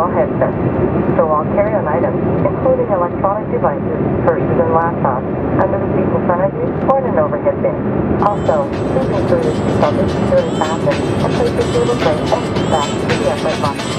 all headsets. So while carry-on items, including electronic devices, purses, and laptops, under the seat in front of you or in an overhead bin. Also, please ensure your seatbelt is securely fastened and place your table plate and seat back to the upright box.